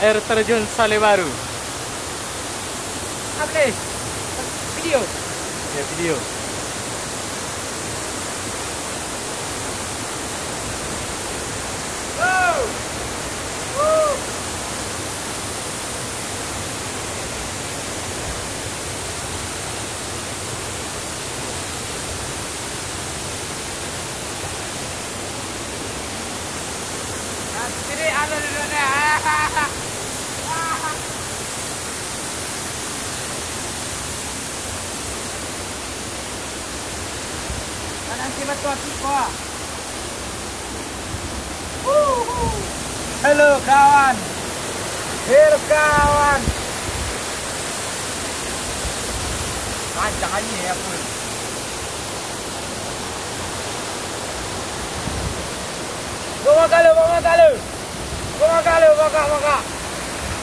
air terjun Sale Baru. Apa ni? Video. Ya, video. Sini ada di sana. Nanti batu kau. Hello kawan. Hello kawan. Panjang aja ya pun. Bawa kalau, bawa kalau. Bawa kalau, bawa bawa.